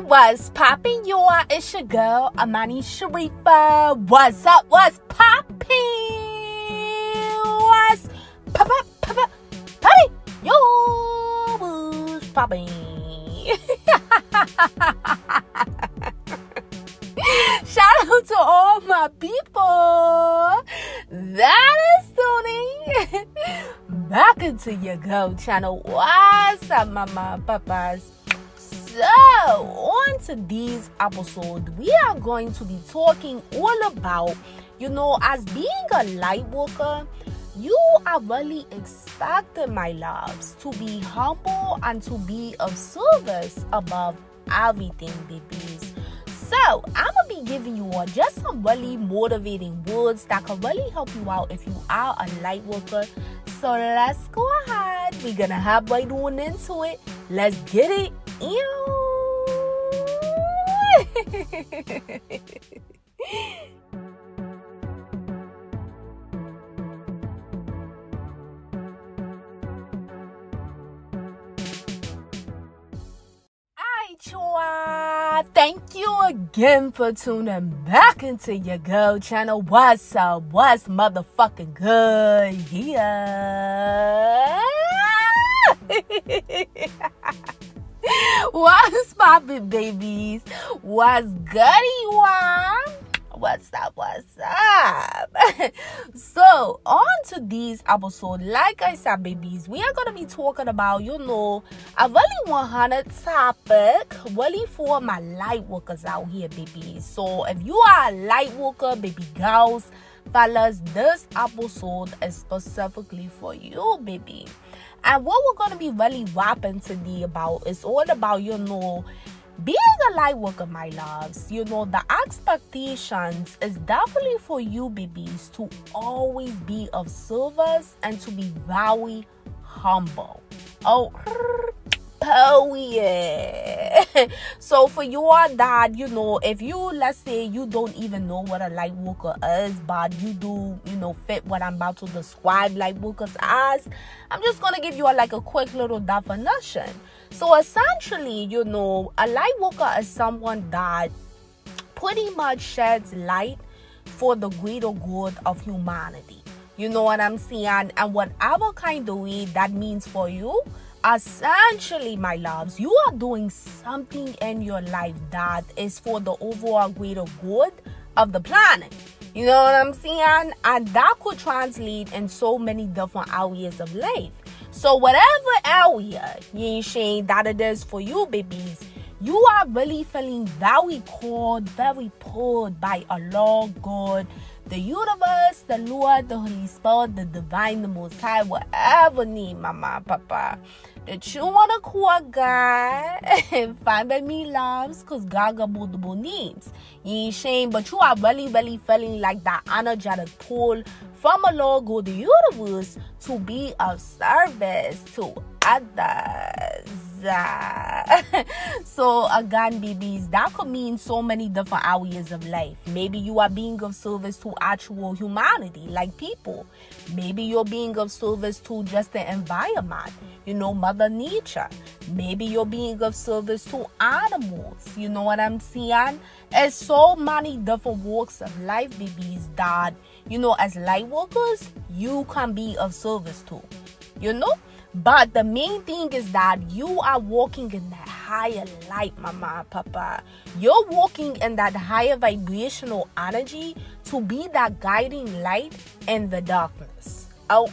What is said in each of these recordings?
What's popping, you It's your girl, Amani Sharifah. What's up? What's popping? What's pop up, pop up, popping? Yo, what's popping? Shout out to all my people that is tuning back into your go channel. What's up, mama, papas? So, on to this episode, we are going to be talking all about, you know, as being a light worker, you are really expected, my loves, to be humble and to be of service above everything, babies. So, I'm gonna be giving you all just some really motivating words that can really help you out if you are a light worker. So, let's go ahead. We're gonna hop right on into it. Let's get it. Ew. Thank you again for tuning back into your girl channel. What's up? What's motherfucking good? Yeah. What's poppin', babies? What's goody, one? What's up? What's up? so, on to this episode, like I said, babies, we are gonna be talking about, you know, a really 100 topic, really for my light workers out here, babies. So, if you are a light worker, baby girls, fellas, this episode is specifically for you, baby. And what we're going to be really rapping today about is all about, you know, being a light worker, my loves. You know, the expectations is definitely for you, babies, to always be of service and to be very humble. Oh, Yeah. so for your dad, you know, if you let's say you don't even know what a light worker is, but you do, you know, fit what I'm about to describe light workers as, I'm just gonna give you a, like a quick little definition. So essentially, you know, a light worker is someone that pretty much sheds light for the greater good of humanity. You know what I'm saying? And whatever kind of way that means for you essentially, my loves, you are doing something in your life that is for the overall greater good of the planet. You know what I'm saying? And that could translate in so many different areas of life. So, whatever area you saying that it is for you, babies, you are really feeling very called, very pulled by Allah, God, the universe, the Lord, the Holy Spirit, the divine, the Most High, whatever name, Mama, Papa that you want to call God and find by me loves because God got multiple needs. You ain't shame, but you are really, really feeling like that energetic pull from Allah God, the universe to be of service to others. so again, babies, that could mean so many different areas of life. Maybe you are being of service to actual humanity, like people. Maybe you're being of service to just the environment, you know, Mother Nature. Maybe you're being of service to animals. You know what I'm saying? It's so many different walks of life, babies, that you know, as light workers, you can be of service to. You know? But the main thing is that you are walking in that higher light, mama, papa. You're walking in that higher vibrational energy to be that guiding light in the darkness. Oh,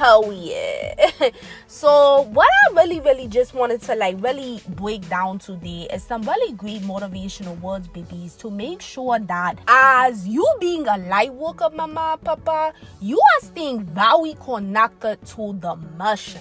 Yeah. so what I really, really just wanted to like really break down today is some really great motivational words, babies, to make sure that as you being a light worker, mama, papa, you are staying very connected to the mission.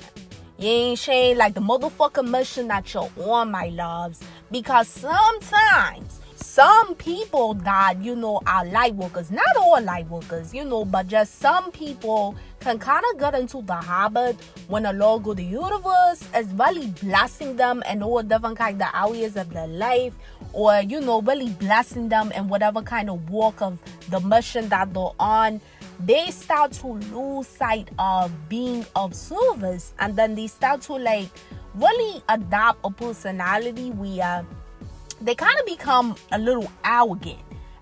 You ain't saying like the motherfucking mission that you're on, my loves. Because sometimes some people that you know are light workers not all light workers you know but just some people can kind of get into the habit when a lord of the universe is really blessing them and all different kind of areas of their life or you know really blessing them and whatever kind of walk of the mission that they're on. They start to lose sight of being of service and then they start to like really adopt a personality where they kind of become a little arrogant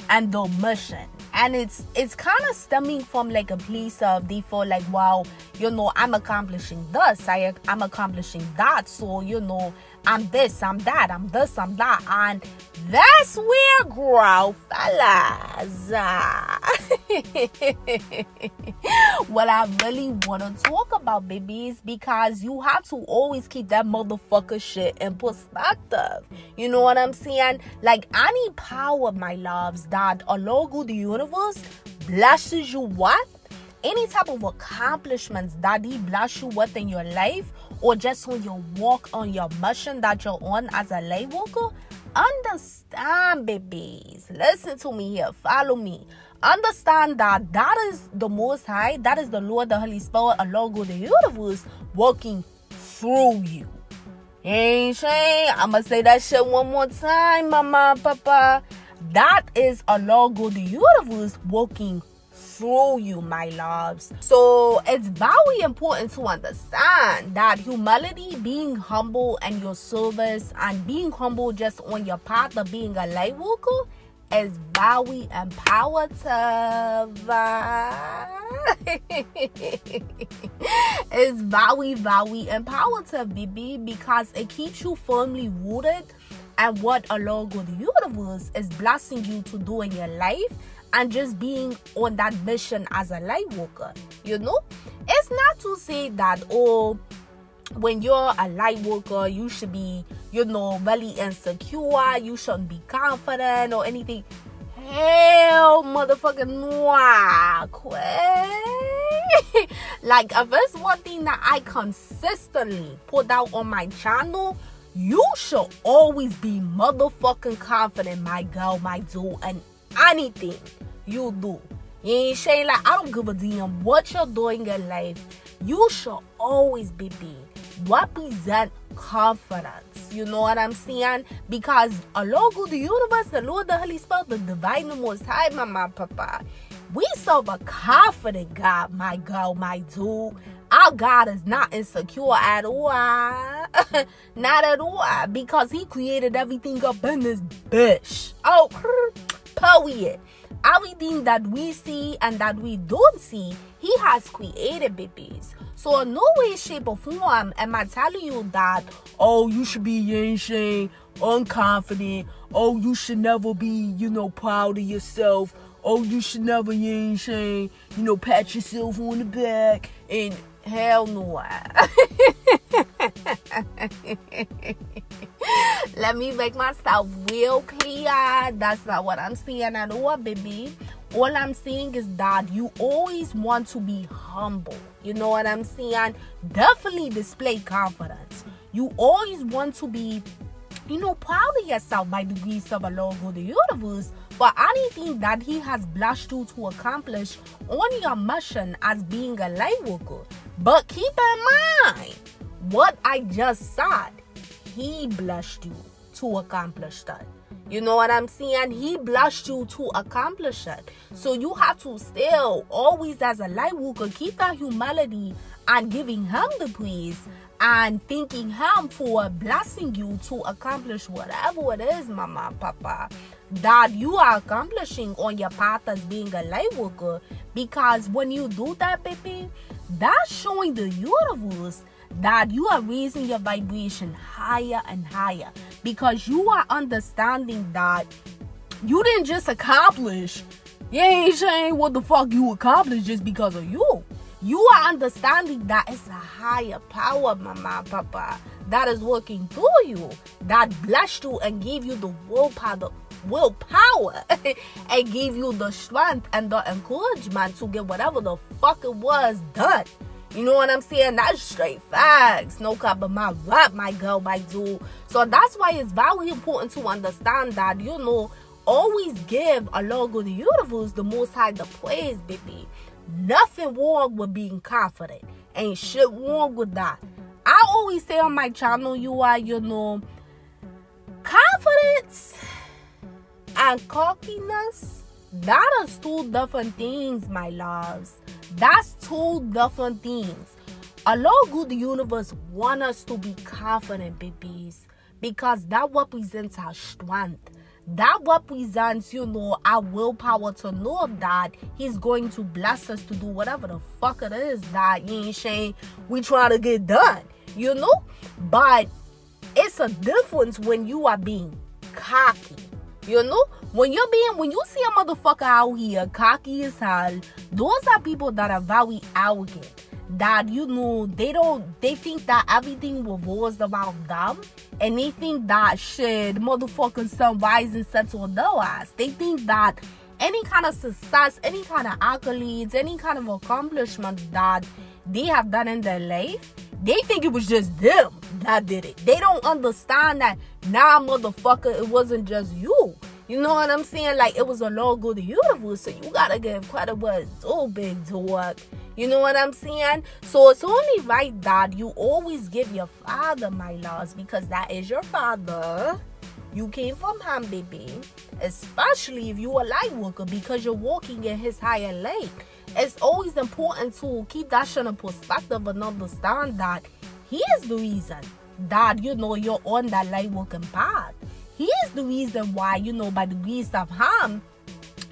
and the mission and it's it's kind of stemming from like a place of they feel like wow you know i'm accomplishing this. I, i'm accomplishing that. So you know i'm this i'm that i'm this i'm that. And that's where grow fellas what i really want to talk about babies because you have to always keep that motherfucker shit in perspective. You know what i'm saying? Like any power my loves that Allah God the universe blesses you with any type of accomplishments that he bless you with in your life or just on your walk on your mission that you're on as a light worker understand babies. Listen to me here follow me understand that that is the most high that is the lord the holy spirit along with the universe working through you. Ain't saying i'ma say that shit one more time mama papa. That is Allah God the universe working through you, my loves. So it's very important to understand that humility, being humble and your service, and being humble just on your path of being a light worker is very empowerative. it's very, very empowerative, baby, because it keeps you firmly rooted and what Allah God the universe is blessing you to do in your life and just being on that mission as a light worker. You know, it's not to say that oh, when you're a light worker, you should be, you know, very insecure. You shouldn't be confident or anything. Hell, motherfucker, no, like if it's one thing that I consistently put out on my channel, you should always be motherfucking confident, my girl, my dude, and anything you do. You ain't saying like I don't give a damn what you're doing in life. You should always be big. Represent confidence. You know what I'm saying? Because along with the universe, the Lord, the Holy Spirit, the divine, the most high, mama, papa. We serve a confident God, my girl, my dude. Our God is not insecure at all. Ah. not at all. Ah, because He created everything up in this bitch. Oh, period. Everything that we see and that we don't see, He has created babies. So in no way, shape, or form am I telling you that, oh, you should be yang unconfident. Oh, you should never be, you know, proud of yourself. Oh, you should never yang you know, pat yourself on the back. And hell no. Let me make myself real clear. That's not what I'm saying at all, baby. All I'm saying is that you always want to be humble. You know what I'm saying? Definitely display confidence. You always want to be, you know, proud of yourself by the grace of a Lord of the universe for anything that He has blessed you to accomplish on your mission as being a light worker. But keep in mind what I just said he blessed you to accomplish that. You know what I'm saying? He blessed you to accomplish it. So you have to still, always as a light worker, keep that humility and giving him the praise and thanking him for blessing you to accomplish whatever it is, mama, papa, that you are accomplishing on your path as being a light worker. Because when you do that, baby, that's showing the universe that you are raising your vibration higher and higher because you are understanding that you didn't just accomplish. Saying what the fuck you accomplished just because of you. You are understanding that it's a higher power, mama, papa, that is working through you, that blessed you and gave you the willpower, the willpower, and gave you the strength and the encouragement to get whatever the fuck it was done. You know what I'm saying? That's straight facts. No cap but my rap, my girl, my dude. So that's why it's very important to understand that, you know, always give Allah God the universe the most high the praise, baby. Nothing wrong with being confident. Ain't shit wrong with that. I always say on my channel, you are, you know, confidence and cockiness. That is two different things, my loves. That's two different things. A lot of good universe want us to be confident, babies. because that represents our strength that represents, you know, our willpower to know that He's going to bless us to do whatever the fuck it is that you ain't saying we trying to get done, you know? But it's a difference when you are being cocky, you know? When you're being, when you see a motherfucker out here cocky as hell, those are people that are very arrogant that you know they don't they think that everything revolves about them and they think that shit motherfucking sun rise and sets on their ass they think that any kind of success any kind of accolades any kind of accomplishment that they have done in their life they think it was just them that did it they don't understand that nah motherfucker it wasn't just you you know what I'm saying? Like it was a of the universe, so you gotta give credit where it's so big to work. You know what I'm saying? So it's only right that you always give your father my laws because that is your father. You came from him, baby. Especially if you a light worker because you're walking in his higher light. It's always important to keep that shit in perspective and understand that he is the reason that you know you're on that light walking path. He is the reason why, you know, by the grace of Him,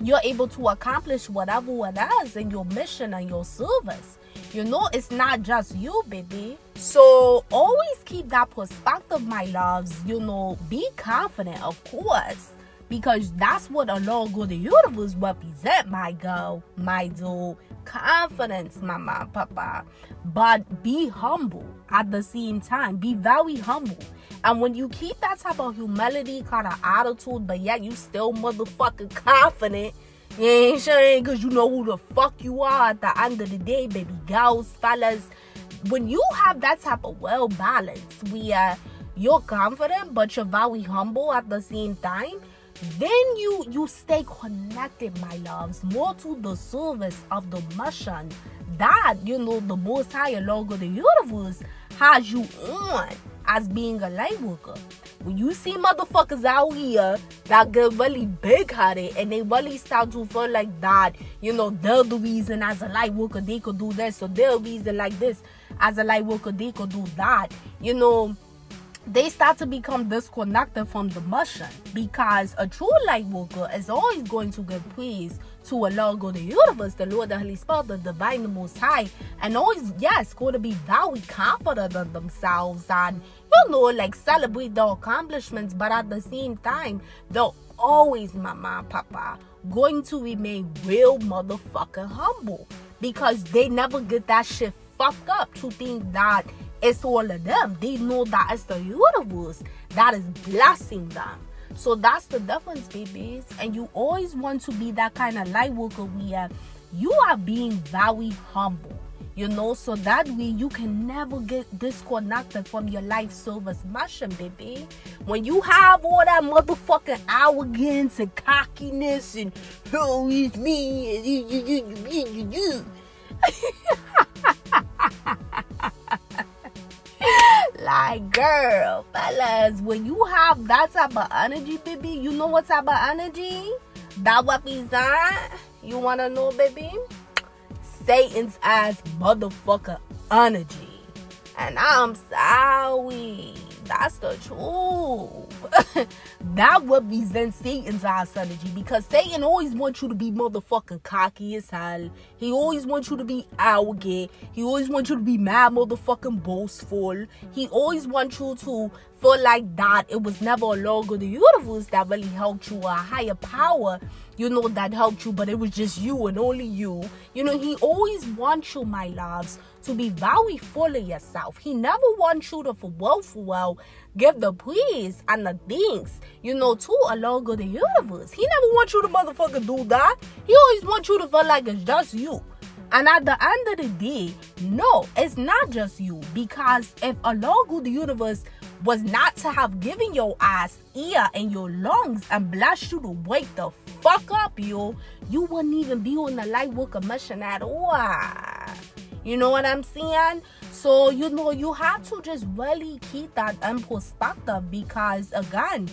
you're able to accomplish whatever it is in your mission and your service. You know, it's not just you, baby. So always keep that perspective, my loves. You know, be confident, of course because that's what Allah God the universe represent, my girl, my dude. Confidence, mama, papa. But be humble at the same time. Be very humble. And when you keep that type of humility kind of attitude, but yet you still motherfucking confident, you ain't saying because you know who the fuck you are at the end of the day, baby girls, fellas. When you have that type of well balance where you're confident but you're very humble at the same time, then you you stay connected my loves more to the service of the mission that you know the most higher logo the universe has you on as being a light worker. When you see motherfuckers out here that get really big headed and they really start to feel like that you know they're the reason as a light worker they could do this so they're the reason like this as a light worker they could do that you know they start to become disconnected from the mission because a true light worker is always going to give praise to Allah God the universe, the Lord, the Holy Spirit, the divine, the Most High, and always, yes, going to be very confident in themselves and, you know, like celebrate their accomplishments, but at the same time, they're always, mama, papa, going to remain real motherfucking humble because they never get that shit fucked up to think that it's all of them. They know that it's the universe that is blessing them. So that's the difference, babies. And you always want to be that kind of light worker where you are being very humble. You know, so that way you can never get disconnected from your life service mission, baby. When you have all that motherfucking arrogance and cockiness and oh, it's me, you, you, you, you, you, like, girl, fellas, when you have that type of energy, baby, you know what type of energy? That represent? You wanna know, baby? Satan's ass motherfucker energy. And I'm sorry. That's the truth. that represents Satan's ass energy because Satan always wants you to be motherfucking cocky as hell. He always wants you to be arrogant. He always wants you to be mad motherfucking boastful. He always wants you to feel like that it was never a log of the universe that really helped you, a higher power, you know, that helped you, but it was just you and only you. You know, he always wants you, my loves, to be very full of yourself. He never wants you to, for well, for well, give the praise and the thanks, you know, to a of the universe. He never wants you to motherfucker do that. He always wants you to feel like it's just you. And at the end of the day, no, it's not just you. Because if a of the universe was not to have given your ass ear and your lungs and blessed you to wake the fuck up, yo, you wouldn't even be on the light worker mission at all. You know what I'm saying? So, you know, you have to just really keep that in perspective because, again,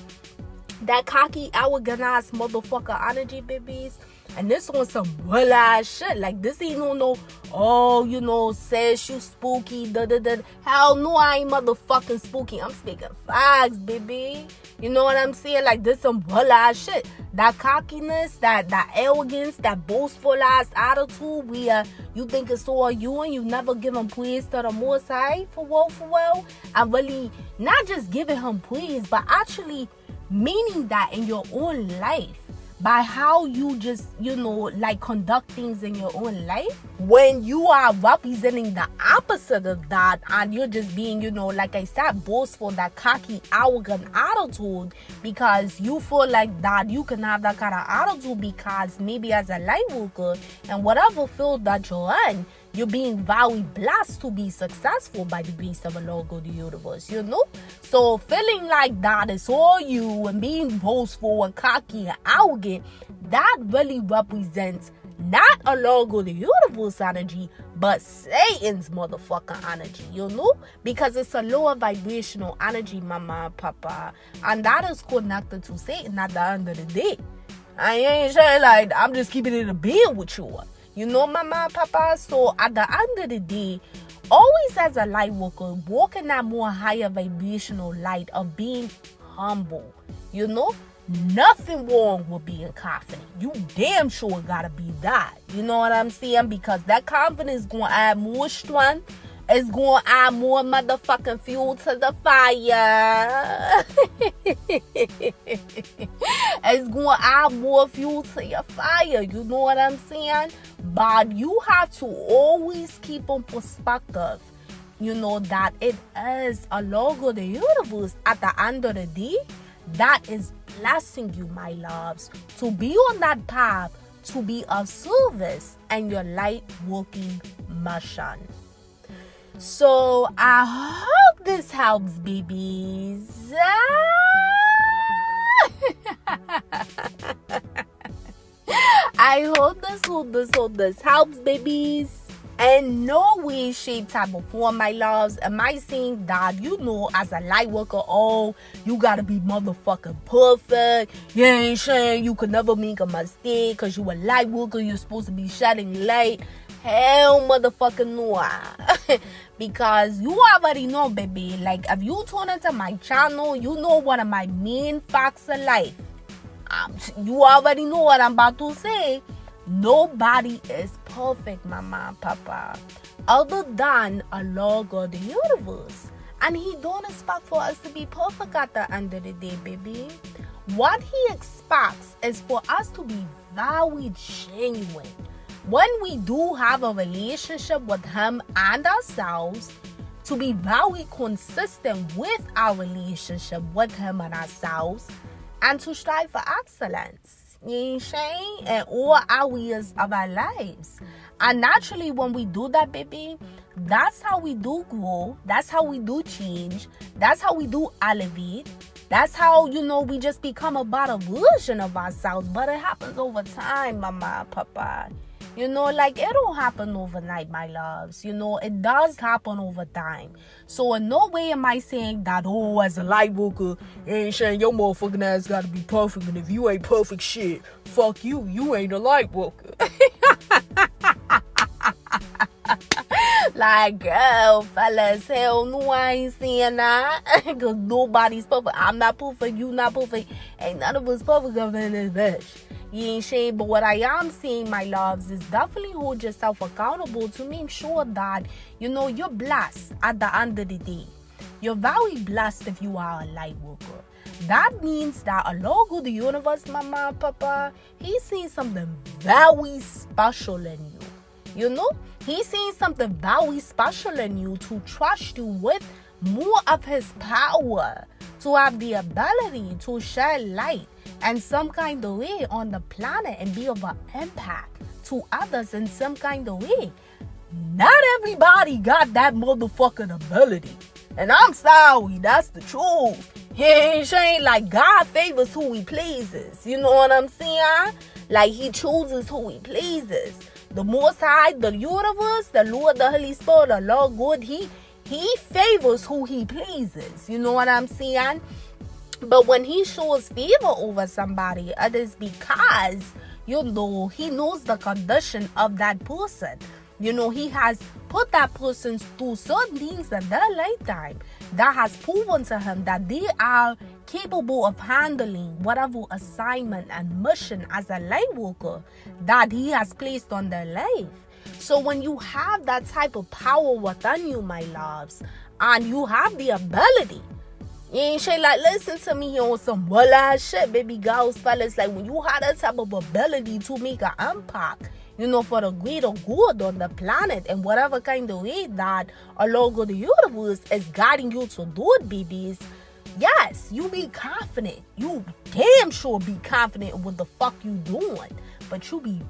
that cocky, arrogant ass motherfucker energy, babies, And this on some real ass shit. Like this ain't no no oh, you know, says you spooky, da da da. Hell no, I ain't motherfucking spooky. I'm speaking facts, baby. You know what I'm saying? Like this some real ass shit. That cockiness, that that arrogance, that boastful ass attitude where uh, you think it's all you and you never give him praise to the most high for well for well. And really not just giving him praise, but actually meaning that in your own life by how you just you know like conduct things in your own life when you are representing the opposite of that and you're just being you know like i said boastful that cocky arrogant attitude because you feel like that you can have that kind of attitude because maybe as a light worker and whatever field that you're in you're being very blessed to be successful by the grace of Allah God the universe, you know? So feeling like that is all you and being boastful and cocky and arrogant, that really represents not Allah God the universe energy, but Satan's motherfucker energy, you know? Because it's a lower vibrational energy, mama, papa. And that is connected to Satan at the end of the day. I ain't saying like I'm just keeping it a being with you. You know, mama, papa. So at the end of the day, always as a light worker, walking that more higher vibrational light of being humble. You know, nothing wrong with being confident. You damn sure gotta be that. You know what I'm saying? Because that confidence is gonna add more strength it's to add more motherfucking fuel to the fire. it's to add more fuel to your fire. You know what I'm saying? But you have to always keep on perspective. You know that it is Allah God the universe at the end of the day that is blessing you, my loves, to be on that path, to be of service and your light working mission. So I hope this helps, babies. I hope this, hope this, hope this helps, babies. And no way, shape, type, of form, my loves, am I saying that you know as a light worker, oh, you gotta be motherfucking perfect. You ain't saying you could never make a mistake because you a light worker, you're supposed to be shedding light. Hell motherfucking no. because you already know, baby. Like, if you tune into my channel, you know one of my main facts of life. You already know what I'm about to say. Nobody is perfect, mama papa, other than Allah God the universe. And he don't expect for us to be perfect at the end of the day, baby. What he expects is for us to be very genuine when we do have a relationship with Him and ourselves, to be very consistent with our relationship with Him and ourselves, and to strive for excellence. You know In eh, all areas of our lives. And naturally, when we do that, baby, that's how we do grow. That's how we do change. That's how we do elevate. That's how, you know, we just become a better version of ourselves. But it happens over time, mama, papa. You know, like it don't happen overnight, my loves. You know, it does happen over time. So in no way am I saying that, oh, as a light worker, ain't saying your motherfucking ass gotta be perfect. And if you ain't perfect shit, fuck you. You ain't a light worker. like, girl, fellas, hell no, I ain't saying that. Because nobody's perfect. I'm not perfect. You not perfect. Ain't none of us perfect up in this bitch. You ain't shame, but what I am saying, my loves, is definitely hold yourself accountable to make sure that you know you're blessed at the end of the day. You're very blessed if you are a light worker. That means that Allah God, the universe, mama, papa, he's seeing something very special in you. You know, he's seeing something very special in you to trust you with more of his power, to have the ability to share light and some kind of way on the planet and be of an impact to others in some kind of way. Not everybody got that motherfucking ability. And I'm sorry, that's the truth. He ain't saying like God favors who he pleases. You know what I'm saying? Like he chooses who he pleases. The most high, the universe, the Lord, the Holy Spirit, the Lord good, he he favors who he pleases. You know what I'm saying? But when he shows favor over somebody, it is because you know, he knows the condition of that person. You know, he has put that person through certain things in their lifetime that has proven to him that they are capable of handling whatever assignment and mission as a light worker that he has placed on their life. So when you have that type of power within you, my loves, and you have the ability you ain't say like listen to me on some well ass shit, baby girls, fellas. Like when you have that type of ability to make an impact, you know, for the greater good on the planet and whatever kind of way that Allah God the universe is guiding you to do it, babies. Yes, you be confident. You damn sure be confident with the fuck you doing. But you be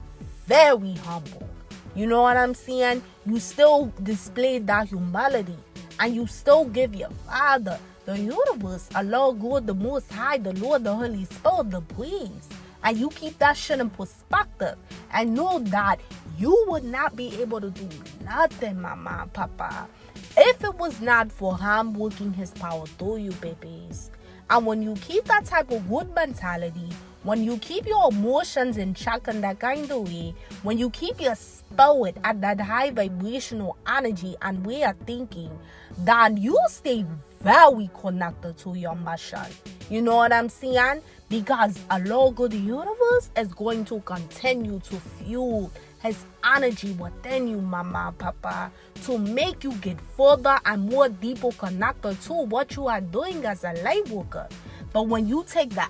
very humble. You know what I'm saying? You still display that humility and you still give your father the universe, Allah God, the Most High, the Lord, the Holy Spirit, the praise. And you keep that shit in perspective and know that you would not be able to do nothing, mama papa, if it was not for him working his power through you, babies. And when you keep that type of good mentality, when you keep your emotions in check in that kind of way, when you keep your spirit at that high vibrational energy and way of thinking, then you stay very connected to your mission. You know what I'm saying? Because Allah God, the universe is going to continue to fuel his energy within you, mama, papa, to make you get further and more deeper connected to what you are doing as a light worker. But when you take the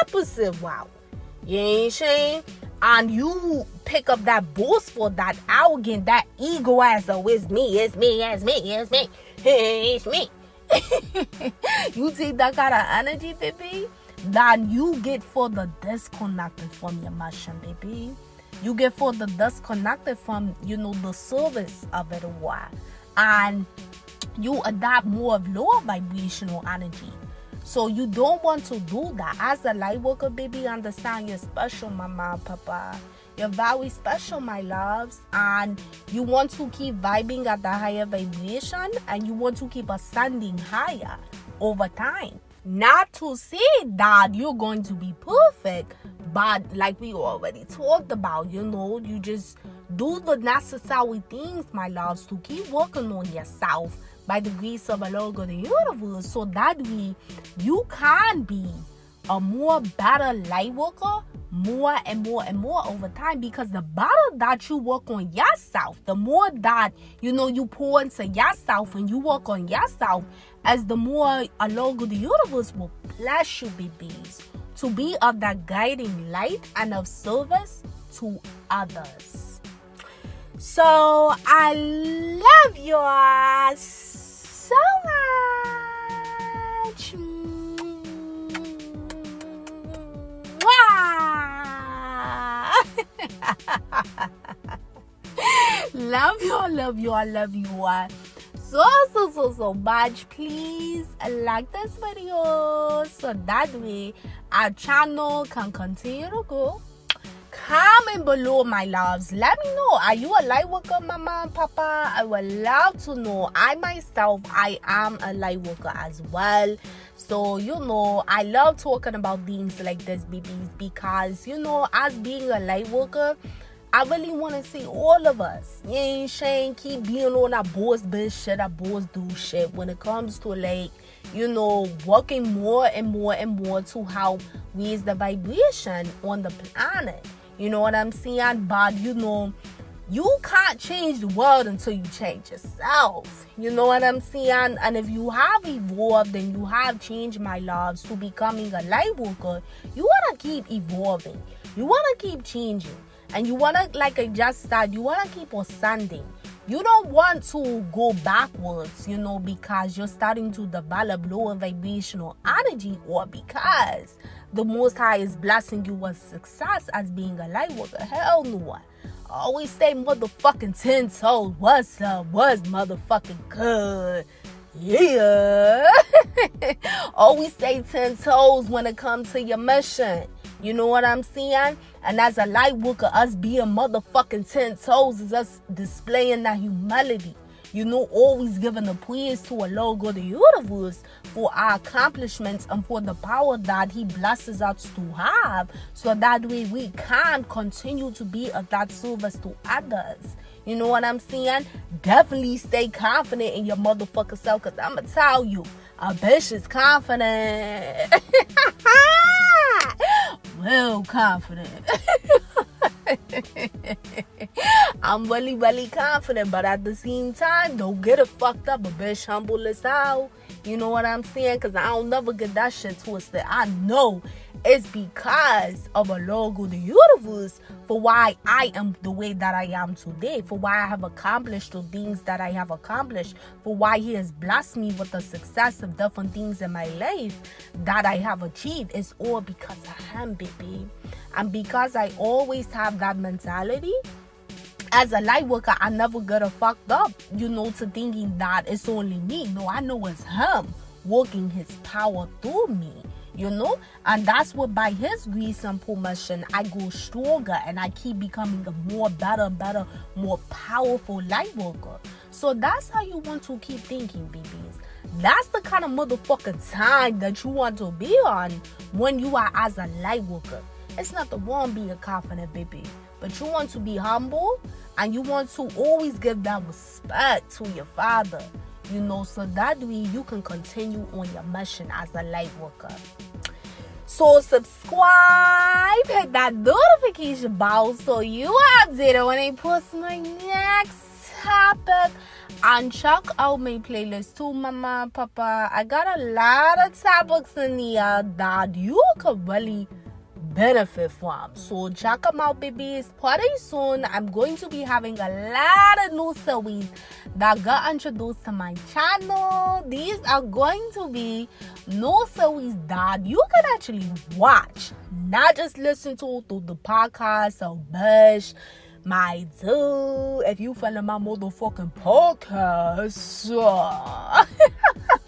opposite route, you ain't saying, and you pick up that boastful, that arrogant, that ego as oh, it's me, it's me, it's me, it's me, it's me. you take that kind of energy, baby, then you get for the disconnected from your mission, baby. You get for the disconnected from, you know, the service of it all. And you adopt more of lower vibrational energy. So you don't want to do that. As a light worker, baby, understand you're special, mama, papa. You're very special, my loves, and you want to keep vibing at the higher vibration and you want to keep ascending higher over time. Not to say that you're going to be perfect, but like we already talked about, you know, you just do the necessary things, my loves, to keep working on yourself by the grace of Lord of the universe so that way you can be a more better light worker more and more and more over time because the better that you work on yourself, the more that you know you pour into yourself and you work on yourself, as the more along the universe will bless you, babies, to be of that guiding light and of service to others. So I love you all so much. Love you, love you, I love you all uh. so so so so much. Please like this video so that way our channel can continue to go. Comment below, my loves. Let me know. Are you a light worker, mama and papa? I would love to know. I myself, I am a light worker as well. So, you know, I love talking about things like this, babies, because, you know, as being a light worker, I really want to see all of us. You ain't keep being on our boss bitch shit, our boss do shit when it comes to like, you know, working more and more and more to help raise the vibration on the planet. You know what I'm saying? But you know, you can't change the world until you change yourself. You know what I'm saying? And if you have evolved and you have changed my loves to becoming a light worker, you want to keep evolving. You want to keep changing. And you want to, like I just said, you want to keep ascending. You don't want to go backwards, you know, because you're starting to develop lower vibrational energy or because the Most High is blessing you with success as being a light worker. Hell no always say motherfucking 10 toes. What's up? What's motherfucking good? Yeah. always stay 10 toes when it comes to your mission. You know what I'm saying? And as a light worker, us being motherfucking 10 toes is us displaying that humility. you know, always giving the praise to Allah God the universe for our accomplishments and for the power that He blesses us to have, so that way we can continue to be of that service to others. You know what I'm saying? Definitely stay confident in your motherfucker self, cause I'ma tell you, a bitch is confident. well confident. I'm really, really confident, but at the same time, don't get it fucked up. A bitch humble as hell. You know what I'm saying? Because I don't never get that shit twisted. I know it's because of Allah God, the universe, for why I am the way that I am today, for why I have accomplished the things that I have accomplished, for why He has blessed me with the success of different things in my life that I have achieved. It's all because of Him, baby. And because I always have that mentality, as a light worker, I never get a fucked up, you know, to thinking that it's only me. No, I know it's him working his power through me, you know, and that's what by his grace and permission, I go stronger and I keep becoming a more better, better, more powerful light worker. So that's how you want to keep thinking, babies. That's the kind of motherfucking time that you want to be on when you are as a light worker. It's not the one being a confident, baby, but you want to be humble and you want to always give that respect to your father, you know, so that way you can continue on your mission as a light worker. So subscribe, hit that notification bell so you are updated when I post my next topic. And check out my playlist too, mama, papa. I got a lot of topics in here that you could really benefit from. So check them out, babies. Pretty soon, I'm going to be having a lot of new series that got introduced to my channel. These are going to be new series that you can actually watch, not just listen to through the podcast or bush. My dude, if you follow my motherfucking podcast.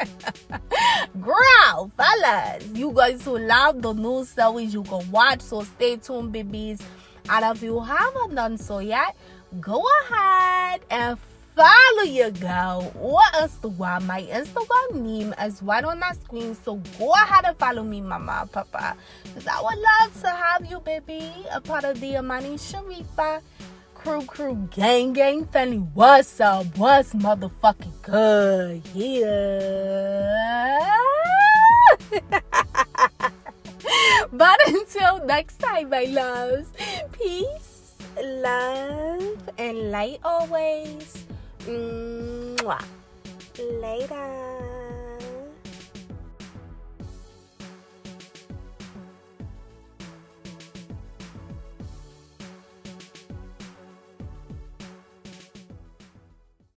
Girl, fellas, you guys who love the new series you can watch, so stay tuned, babies. And if you haven't done so yet, go ahead and follow your girl or Instagram. My Instagram name is right on that screen, so go ahead and follow me, mama, papa. Because I would love to have you, baby, a part of the Amani Sharifah crew, crew, gang, gang, family. What's up? What's motherfucking good? Yeah. but until next time, my loves, peace, love, and light always. Mwah. Later.